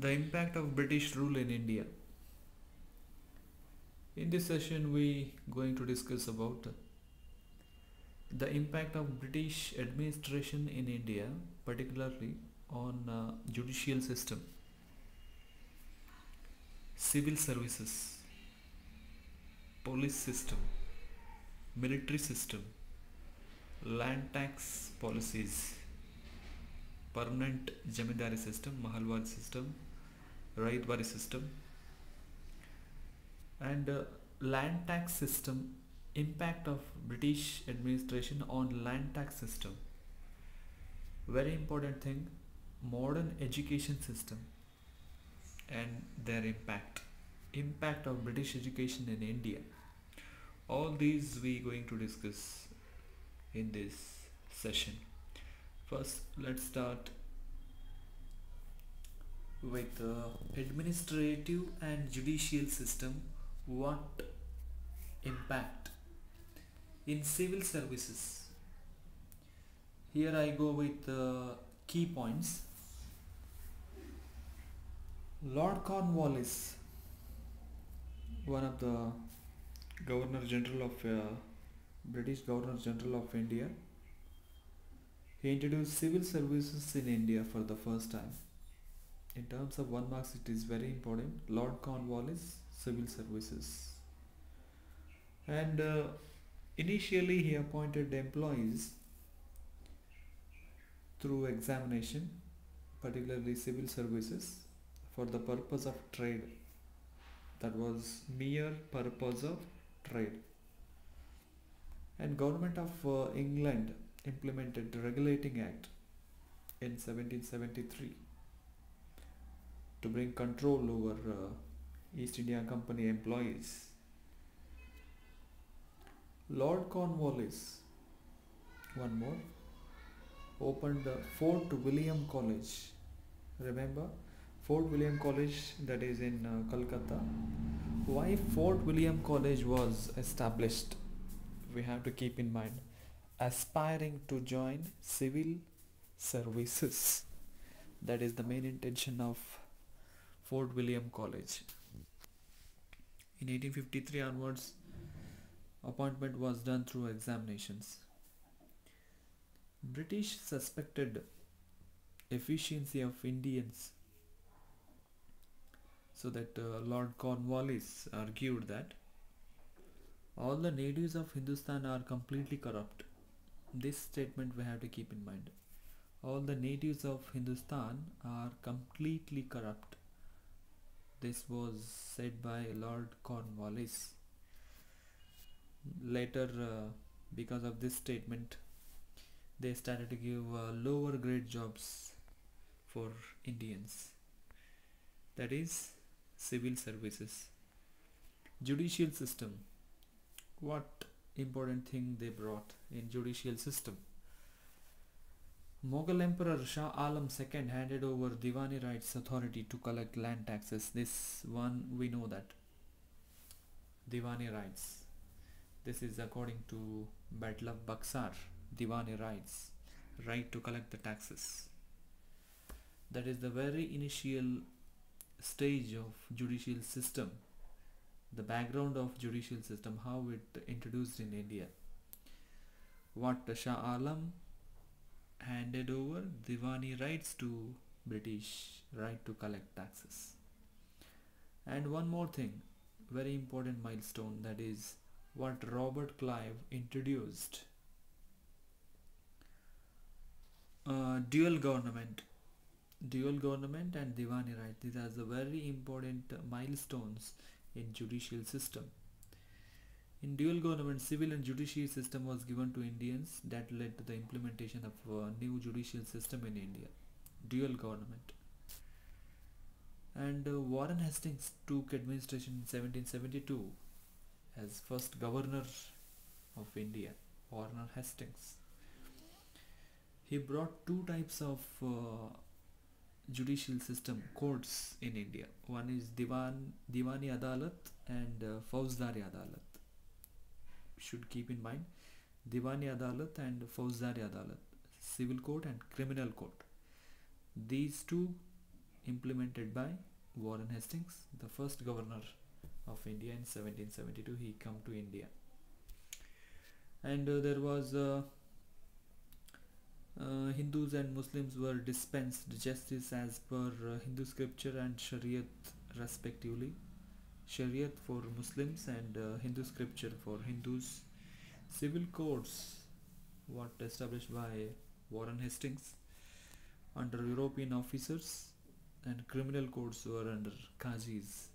The impact of British rule in India. In this session, we going to discuss about the impact of British administration in India, particularly on uh, judicial system, civil services, police system, military system, land tax policies, permanent jamindari system, mahalwari system, raitwari system, and uh, land tax system impact of british administration on land tax system. Very important thing modern education system and their impact. Impact of british education in india. All these we going to discuss in this session. First let's start with uh, administrative and judicial system what impact? In civil services here i go with uh, key points. Lord cornwallis one of the governor general of uh, british governor general of india. He introduced civil services in india for the first time in terms of one marks it is very important. Lord cornwallis civil services. And uh, initially he appointed employees through examination particularly civil services for the purpose of trade. That was mere purpose of trade. And government of uh, england implemented the regulating act in 1773 to bring control over uh, east india company employees. Lord cornwallis one more opened the fort william college. Remember fort william college that is in uh, calcutta why fort william college was established? We have to keep in mind aspiring to join civil services. That is the main intention of fort william college. In 1853 onwards appointment was done through examinations. British suspected efficiency of indians. So that uh, lord cornwallis argued that all the natives of hindustan are completely corrupt. This statement we have to keep in mind. All the natives of hindustan are completely corrupt this was said by lord cornwallis. Later uh, because of this statement they started to give uh, lower grade jobs for indians. That is civil services. Judicial system. What important thing they brought in judicial system Mughal Emperor Shah Alam II handed over Diwani rights authority to collect land taxes. This one we know that. Diwani rights. This is according to Battle of Buxar. Diwani rights. Right to collect the taxes. That is the very initial stage of judicial system. The background of judicial system, how it introduced in India. What Shah Alam handed over Diwani rights to British right to collect taxes. And one more thing, very important milestone that is what Robert Clive introduced. Uh, dual government, dual government and Diwani right. These are the very important milestones in judicial system. In dual government, civil and judicial system was given to Indians that led to the implementation of a new judicial system in India. Dual government. And uh, Warren Hastings took administration in 1772 as first governor of India, Warren Hastings. He brought two types of uh, judicial system courts in India. One is Divan Diwani Adalat and uh, Fauzdari Adalat should keep in mind Diwani Adalat and Fauzdari Adalat, civil court and criminal court. These two implemented by Warren Hastings, the first governor of India in 1772. He come to India, and uh, there was uh, uh, Hindus and Muslims were dispensed justice as per uh, Hindu scripture and Shariat respectively. Shariat for Muslims and uh, Hindu scripture for Hindus. Civil courts, what established by Warren Hastings, under European officers, and criminal courts were under Qazis.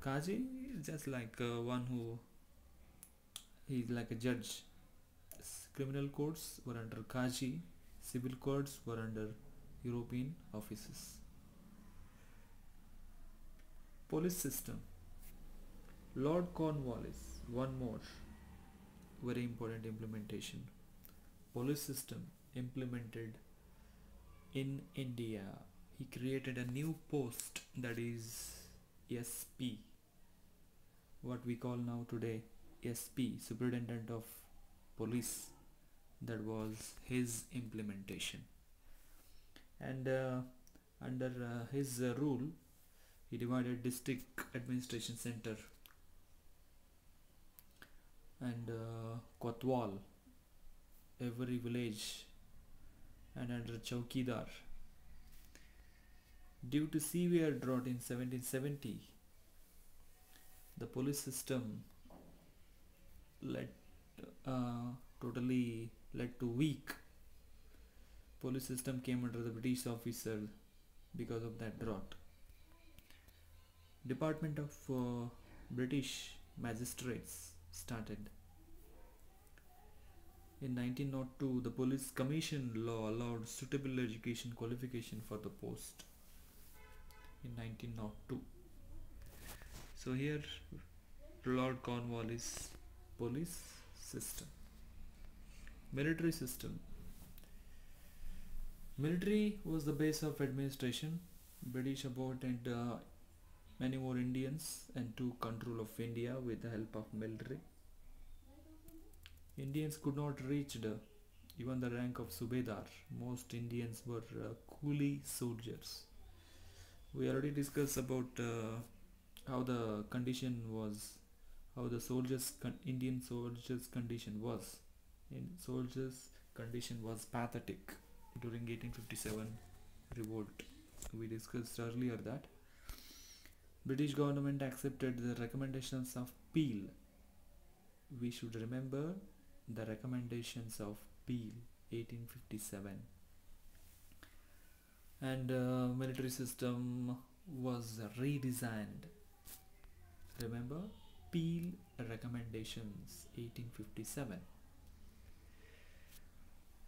Qazi is just like uh, one who he is like a judge. Criminal courts were under Qazi, civil courts were under European officers. Police system. Lord Cornwallis, one more very important implementation. Police system implemented in India. He created a new post that is SP, what we call now today SP, Superintendent of Police. That was his implementation. And uh, under uh, his uh, rule, he divided district administration center and uh, Kotwal, every village, and under Chowkidar. Due to severe drought in 1770, the police system led uh, totally led to weak. Police system came under the British officer because of that drought. Department of uh, British magistrates started. In 1902, the Police Commission law allowed suitable education qualification for the post. In 1902. So here, Lord Cornwallis police system. Military system. Military was the base of administration. British appointed uh, many more Indians and took control of India with the help of military. Indians could not reach the even the rank of Subedar. Most Indians were uh, coolie soldiers. We already discussed about uh, how the condition was, how the soldiers, Indian soldiers' condition was. In soldiers' condition was pathetic during 1857 revolt. We discussed earlier that British government accepted the recommendations of Peel. We should remember the recommendations of Peel 1857 and uh, military system was redesigned. Remember Peel recommendations 1857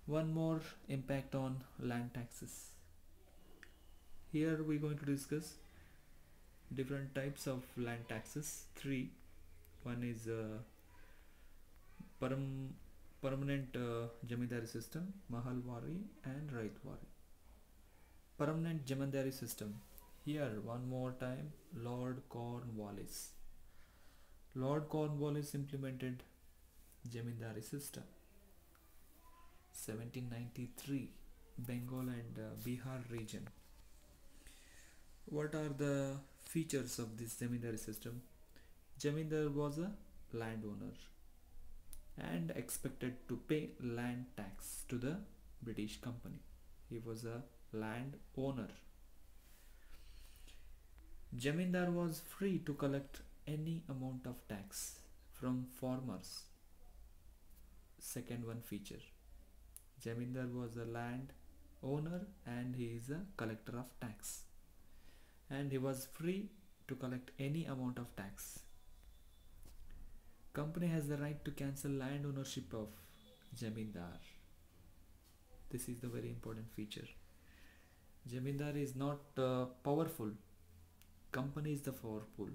one more impact on land taxes. Here we're going to discuss different types of land taxes. Three one is uh, param- permanent uh, jamindari system mahalwari and raitwari permanent jamindari system. Here one more time lord cornwallis. Lord cornwallis implemented jamindari system. 1793 bengal and uh, bihar region. What are the features of this zamindari system. Zamindar was a landowner and expected to pay land tax to the british company. He was a land owner zamindar was free to collect any amount of tax from farmers. Second one feature. Zamindar was a land owner and he is a collector of tax and he was free to collect any amount of tax. Company has the right to cancel land ownership of Jamindar. This is the very important feature. Jamindar is not uh, powerful. Company is the powerful.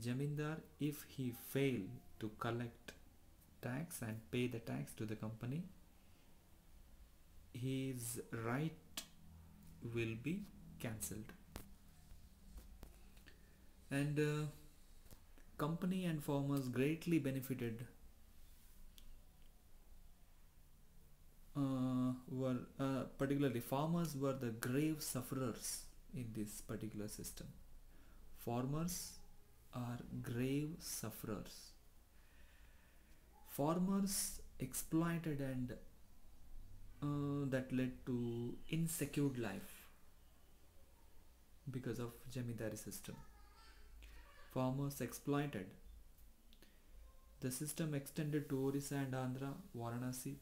Jamindar, if he fail to collect tax and pay the tax to the company, his right will be cancelled and uh, company and farmers greatly benefited uh, were uh, particularly farmers were the grave sufferers in this particular system. Farmers are grave sufferers. Farmers exploited and uh, that led to insecure life because of Jamindari system. Farmers exploited. The system extended to Orissa and Andhra, Varanasi.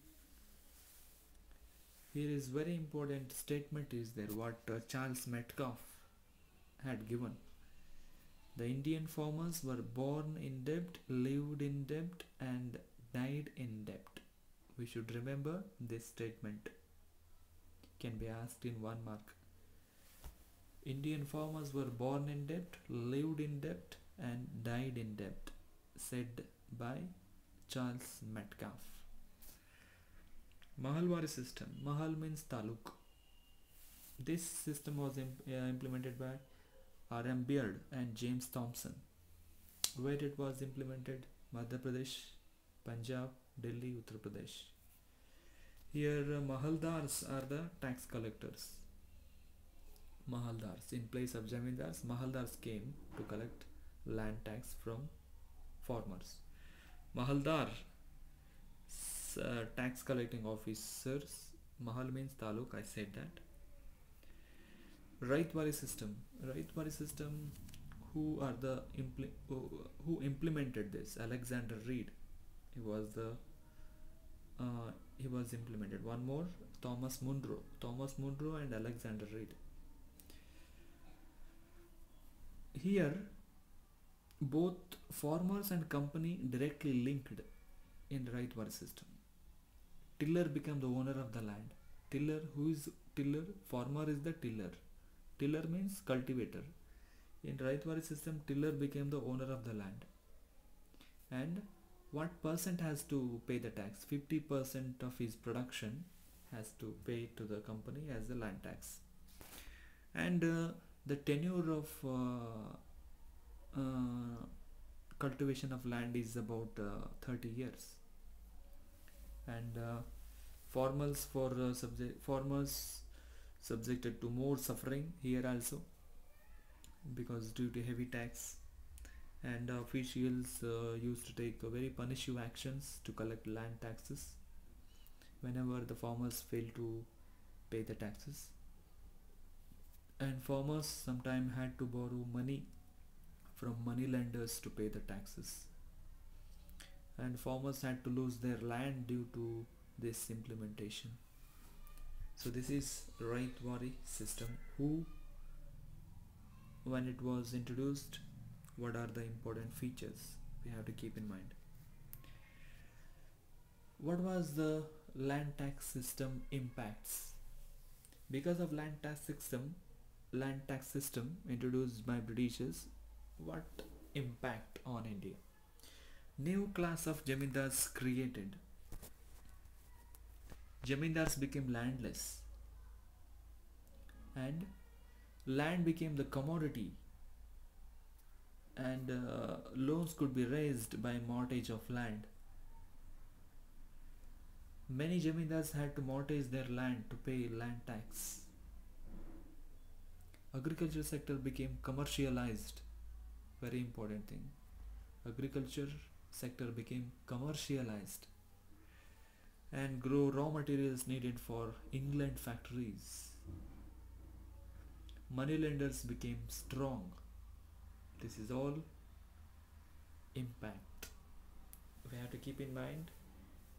Here is very important statement is there what uh, Charles Metcalfe had given. The Indian farmers were born in debt, lived in debt and died in debt. We should remember this statement. Can be asked in one mark. Indian farmers were born in debt, lived in debt, and died in debt, said by Charles Metcalfe. Mahalwari system. Mahal means taluk. This system was imp- uh, implemented by R. M. Bird and James Thomason. Where it was implemented? Madhya Pradesh, Punjab, Delhi, Uttar Pradesh. Here, uh, Mahaldars are the tax collectors. Mahaldars. In place of Jamindars, Mahaldars came to collect land tax from farmers. Mahaldar, uh, tax collecting officers. Mahal means taluk, I said that. Raitwari system. Raitwari system, who are the impl- who, implemented this? Alexander Read. He was the uh, he was implemented. One more, Thomas Munro. Thomas Munro and Alexander Read. Here, both farmers and company directly linked in Raitwari system. Tiller became the owner of the land. Tiller, who is tiller? Farmer is the tiller. Tiller means cultivator. In Raitwari system, tiller became the owner of the land. And what percent has to pay the tax? 50% of his production has to pay to the company as the land tax. And uh, the tenure of uh, cultivation of land is about uh, 30 years. And uh, farmers for uh, subject farmers subjected to more suffering here also because due to heavy tax and officials uh, used to take uh, very punitive actions to collect land taxes whenever the farmers fail to pay the taxes and farmers sometimes had to borrow money from money lenders to pay the taxes. And farmers had to lose their land due to this implementation. So this is Raitwari system. Who when it was introduced what are the important features we have to keep in mind? What was the land tax system impacts? Because of land tax system land tax system introduced by britishers what impact on india? New class of jamindars created. Jamindars became landless. And land became the commodity. And uh, loans could be raised by mortgage of land. Many jamindars had to mortgage their land to pay land tax. Agriculture sector became commercialized very important thing agriculture sector became commercialized and grow raw materials needed for England factories. Moneylenders became strong. This is all impact. We have to keep in mind,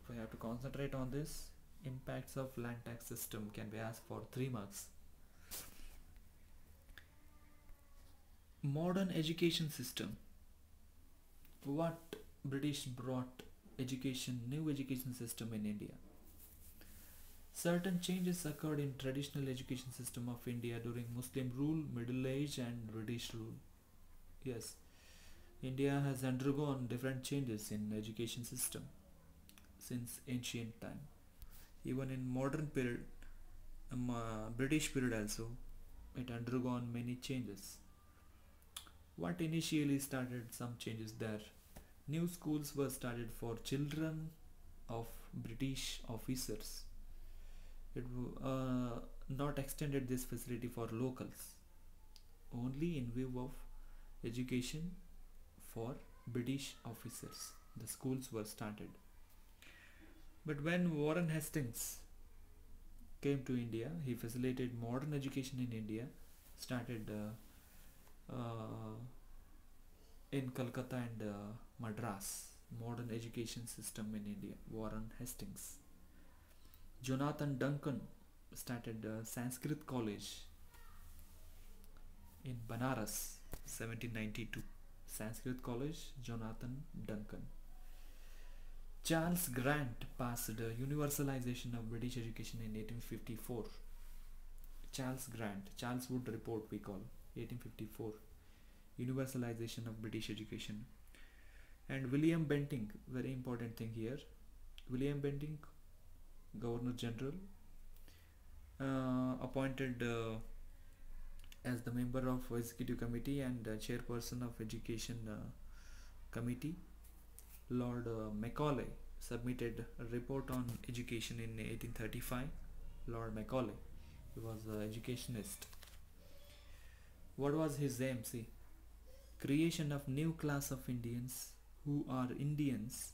we have to concentrate on this. Impacts of land tax system can be asked for three marks. Modern education system. What British brought education, new education system in India. Certain changes occurred in traditional education system of India during Muslim rule, Middle Age and British rule. Yes, India has undergone different changes in education system since ancient time. Even in modern period, um, uh, British period also, it undergone many changes. What initially started some changes there? New schools were started for children of British officers. it uh, not extended this facility for locals only in view of education for british officers the schools were started but when warren hastings came to india he facilitated modern education in india started uh, in Calcutta and uh, Madras, modern education system in India, Warren Hastings. Jonathan Duncan started uh, Sanskrit College in Banaras, 1792. Sanskrit College, Jonathan Duncan. Charles Grant passed uh, universalization of British education in 1854. Charles Grant, Charles Wood Report we call, 1854 universalization of British education. And William Bentinck, very important thing here. William Bentinck, Governor General, uh, appointed uh, as the member of Executive Committee and uh, Chairperson of Education uh, Committee. Lord uh, Macaulay submitted a report on education in 1835. Lord Macaulay, he was an educationist. What was his aim? See, creation of new class of Indians who are Indians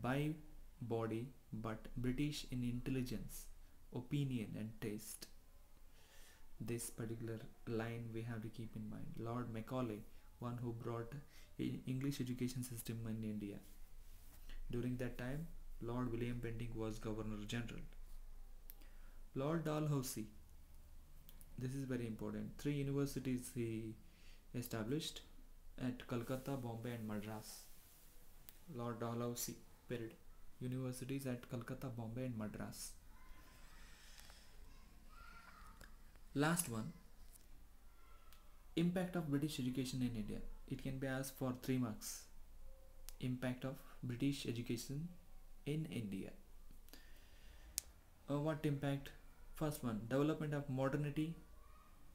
by body but British in intelligence, opinion and taste. This particular line we have to keep in mind. Lord Macaulay, one who brought English education system in India. During that time, Lord William Bentinck was Governor General. Lord Dalhousie, this is very important. Three universities he established at Calcutta, Bombay, and Madras. Lord Dalhousie, period. Universities at Calcutta, Bombay, and Madras. Last one Impact of British education in India. It can be asked for three marks. Impact of British education in India. Uh, what impact? First one development of modernity,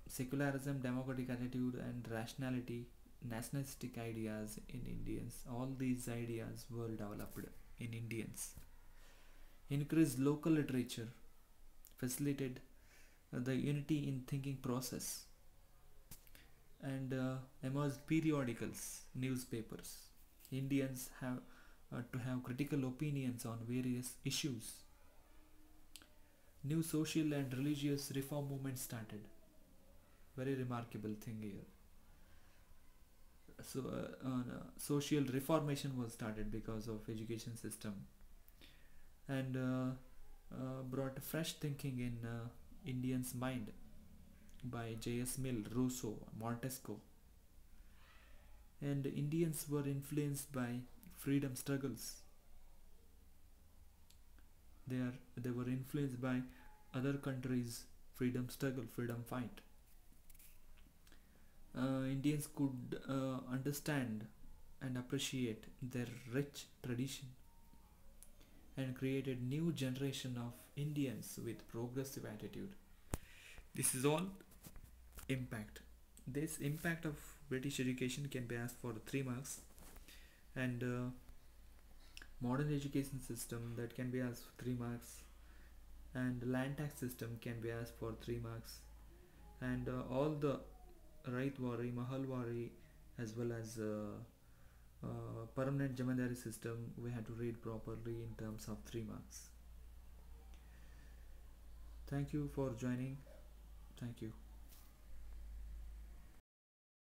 secularism, democratic attitude, and rationality nationalistic ideas in Indians. All these ideas were developed in Indians. Increased local literature, facilitated the unity in thinking process, and uh, emerged periodicals, newspapers. Indians have uh, to have critical opinions on various issues. New social and religious reform movement started. Very remarkable thing here. So uh, uh, social reformation was started because of education system. And uh, uh, brought fresh thinking in uh, indians mind by j.s mill rousseau montesquieu. And indians were influenced by freedom struggles. They are they were influenced by other countries freedom struggle freedom fight uh, Indians could uh, understand and appreciate their rich tradition and created new generation of Indians with progressive attitude. This is all impact. This impact of British education can be asked for three marks, and uh, modern education system that can be asked for three marks, and land tax system can be asked for three marks, and uh, all the Raitwari, Mahalwari, as well as uh, uh, permanent Jamandari system, we have to read properly in terms of three marks. Thank you for joining. Thank you.